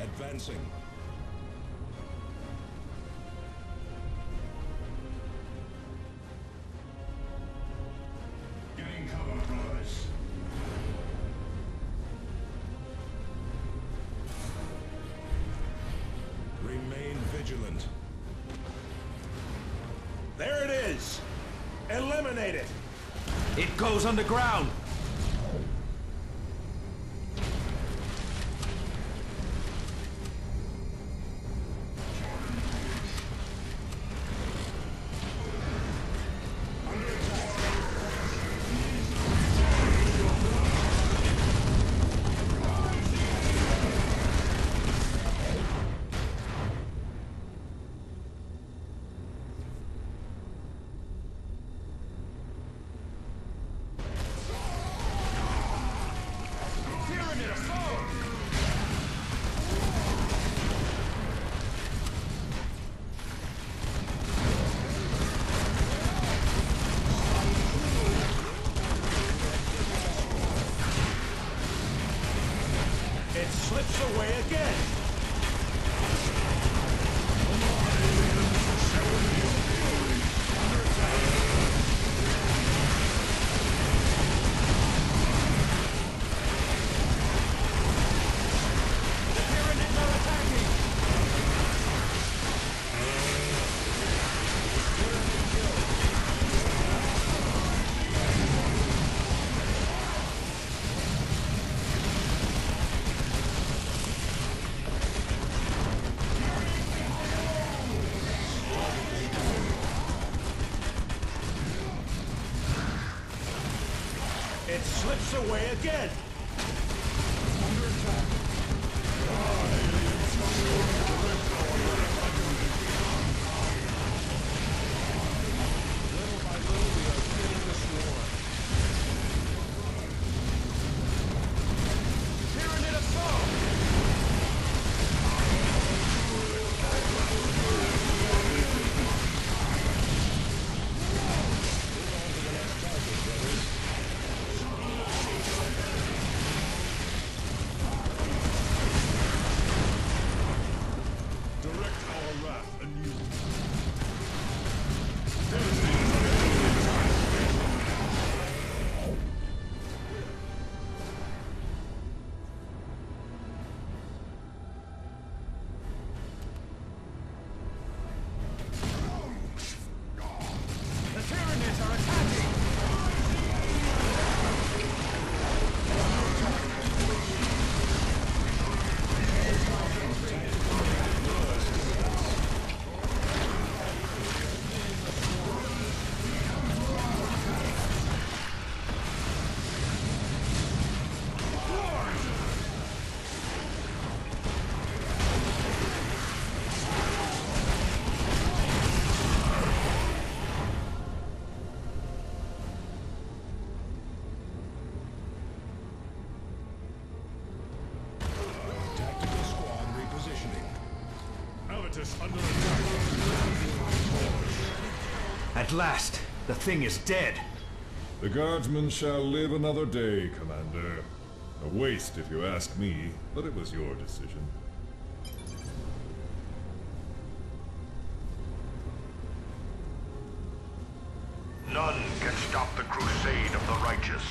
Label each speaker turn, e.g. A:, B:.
A: Advancing.
B: Getting cover, brothers.
A: Remain vigilant.
C: There it is! Eliminate it!
D: It goes underground!
C: Away again! It slips away again! Tyranid
D: At last, the thing is dead.
E: The guardsmen shall live another day, Commander. A waste if you ask me, but it was your decision.
F: None can stop the crusade of the righteous.